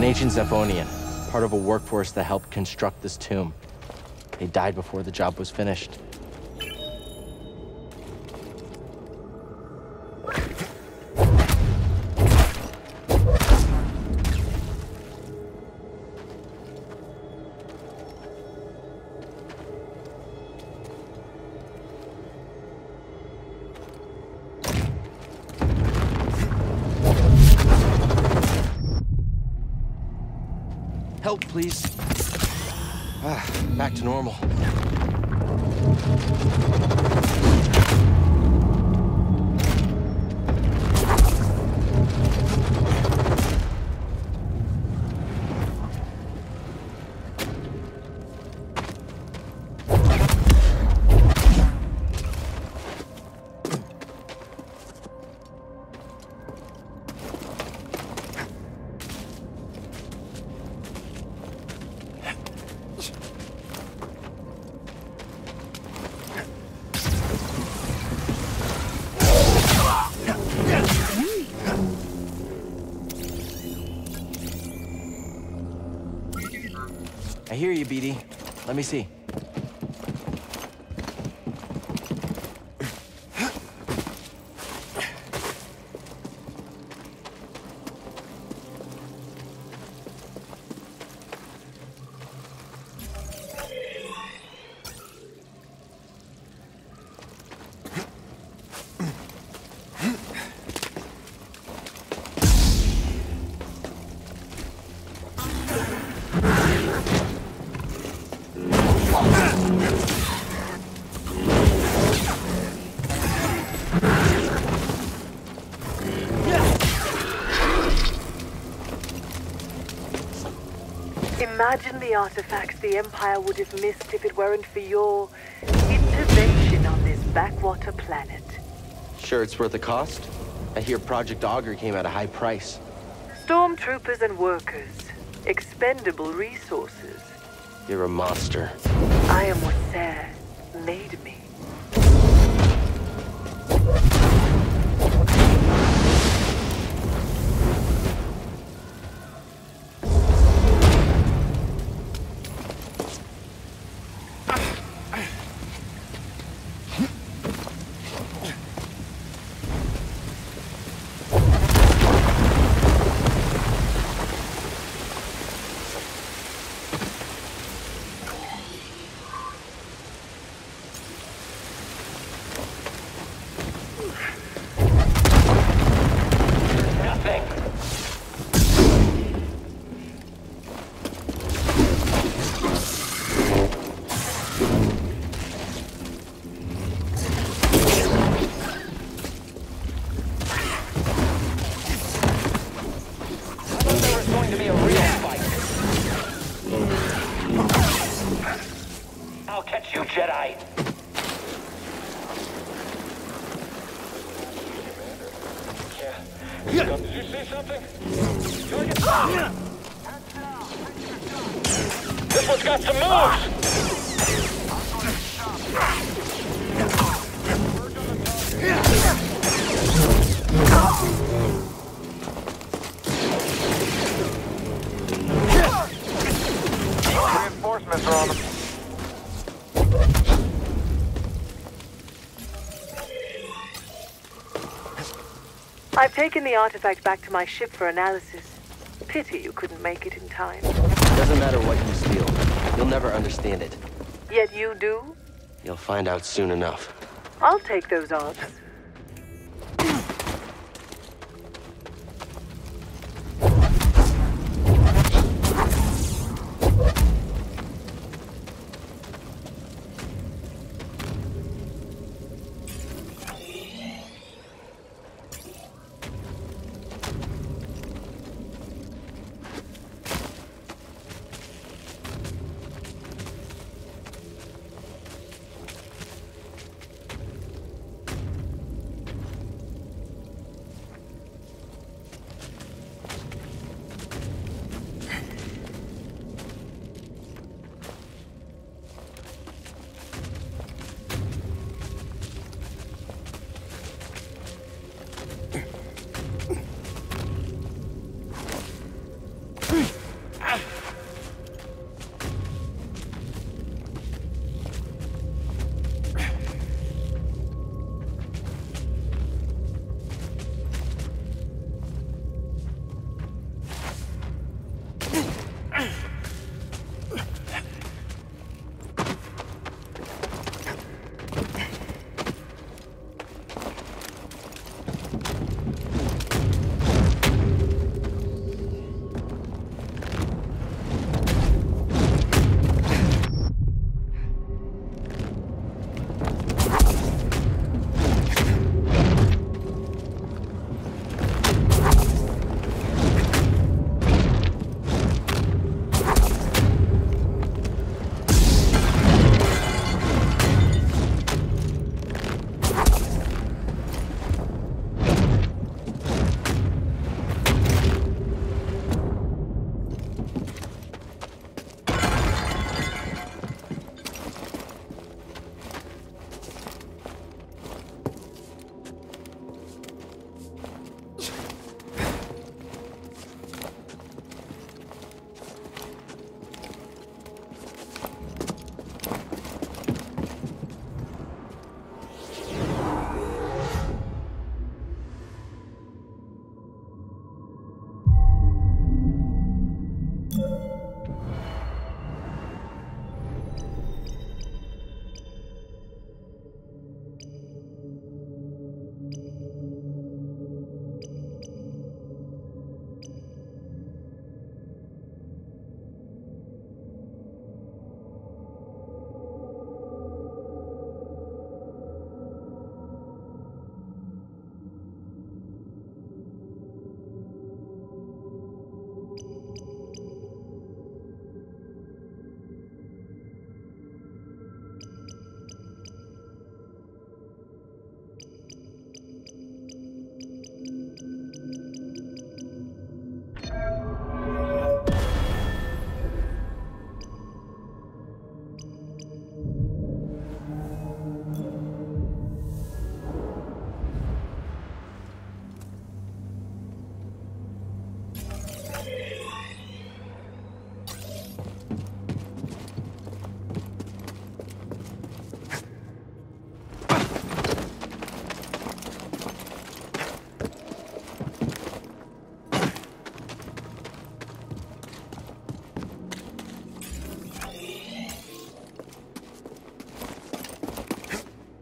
An ancient Zephonian, part of a workforce that helped construct this tomb. They died before the job was finished. Normal. Hear you, BD. Let me see. Imagine the artifacts the Empire would have missed if it weren't for your intervention on this backwater planet. Sure it's worth the cost? I hear Project Auger came at a high price. Stormtroopers and workers, expendable resources. You're a monster. I am what Cere made me. I've taken the artifact back to my ship for analysis. Pity you couldn't make it in time. Doesn't matter what you steal. You'll never understand it. Yet you do? You'll find out soon enough. I'll take those odds.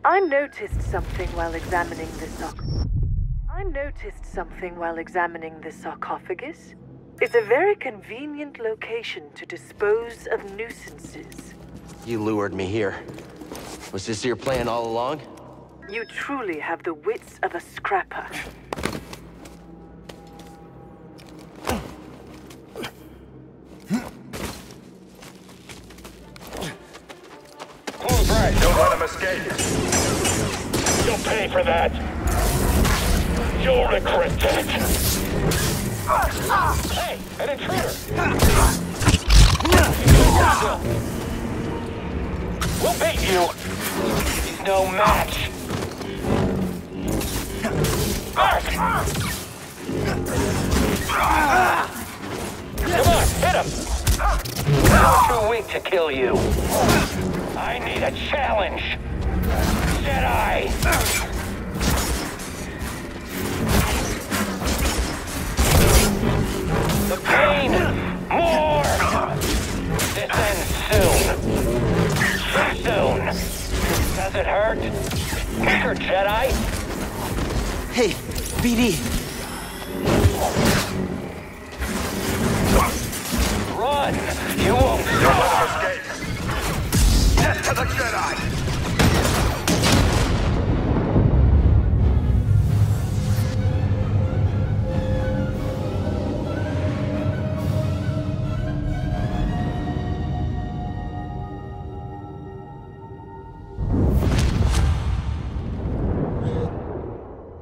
I noticed something while examining the sarc. I noticed something while examining the sarcophagus. It's a very convenient location to dispose of nuisances. You lured me here. Was this your plan all along? You truly have the wits of a scrapper. Close right, don't let him escape. Pay for that. You'll regret that. Hey, an intruder! We'll beat you! He's no match! Come on, hit him! Too weak to kill you. I need a challenge. Jedi! The pain! More! This ends soon. Soon. Does it hurt? Quicker, Jedi! Hey, BD! Run! You won't stop! escape! Death to the Jedi!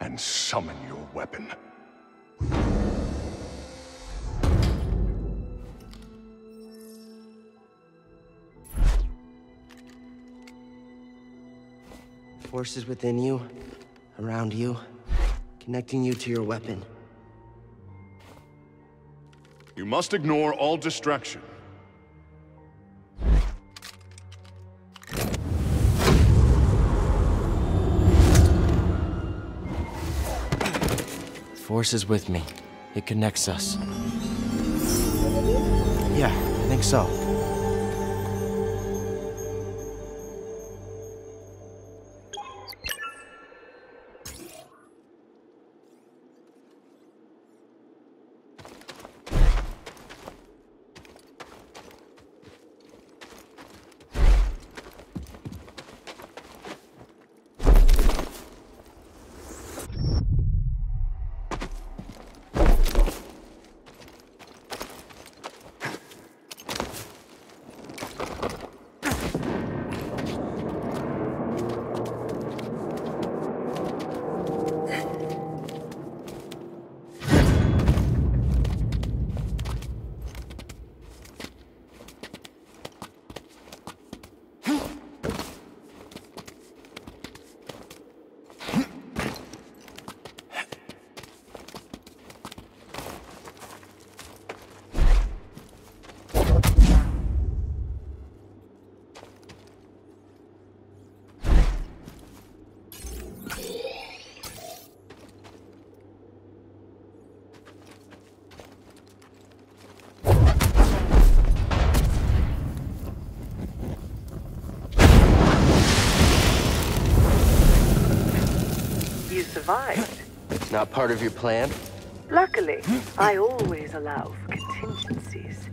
and summon your weapon. Forces within you, around you, connecting you to your weapon. You must ignore all distraction. Force is with me. It connects us. Yeah, I think so. Survived. Not part of your plan? Luckily, I always allow for contingencies.